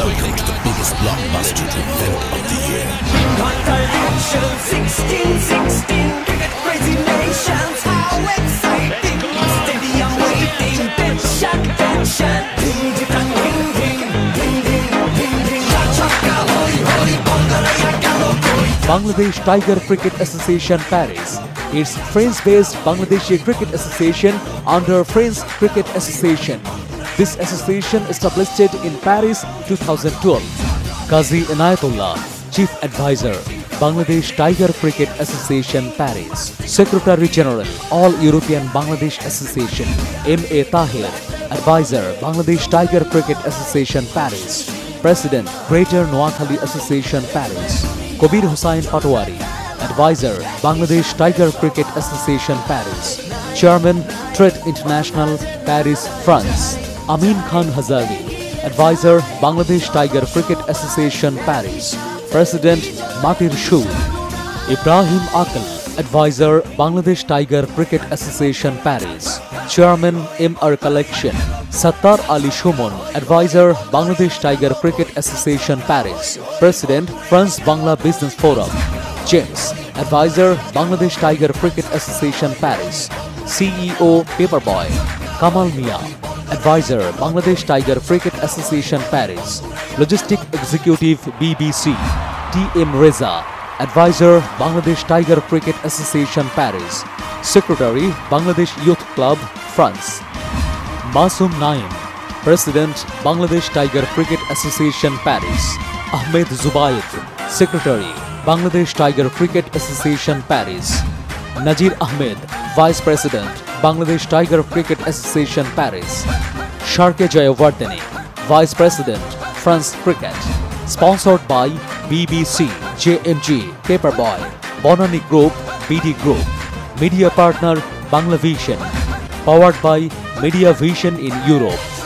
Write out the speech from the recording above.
Welcome to the biggest blockbuster event of the year. Contradiction 1616 Cricket crazy nations How exciting Stadium waiting Tension, tension Ding, ding, ding, ding Ding, ding, ding, ding Bangladesh Tiger Cricket Association Paris. It's France-based Bangladeshi Cricket Association under French Cricket Association. This association established in Paris 2012. Qazi Inayatullah, Chief Advisor, Bangladesh Tiger Cricket Association Paris. Secretary General, All European Bangladesh Association, M.A. Tahir, Advisor, Bangladesh Tiger Cricket Association Paris. President, Greater Noakhali Association Paris. Kobir Hussain Patwari, Advisor, Bangladesh Tiger Cricket Association Paris. Chairman, Trade International, Paris, France. Amin Khan Hazari, Advisor, Bangladesh Tiger Cricket Association Paris. President, Matir Shur. Ibrahim Akal, Advisor, Bangladesh Tiger Cricket Association Paris. Chairman, MR Collection. Sattar Ali Shumon, Advisor, Bangladesh Tiger Cricket Association Paris. President, France Bangla Business Forum. James, Advisor, Bangladesh Tiger Cricket Association Paris. CEO, Paperboy. Kamal Mia, Advisor, Bangladesh Tiger Cricket Association Paris. Logistic Executive, BBC. TM Reza, Advisor, Bangladesh Tiger Cricket Association Paris. Secretary, Bangladesh Youth Club, France. Masum Naim, President, Bangladesh Tiger Cricket Association Paris. Ahmed Zubaid, Secretary, Bangladesh Tiger Cricket Association Paris. Najir Ahmed, Vice President, Bangladesh Tiger Cricket Association Paris. Sharke Jayawardene, Vice President, France Cricket. Sponsored by BBC, JMG, Paperboy, Bonani Group, BD Group. Media partner, Banglavision. Powered by Media Vision in Europe.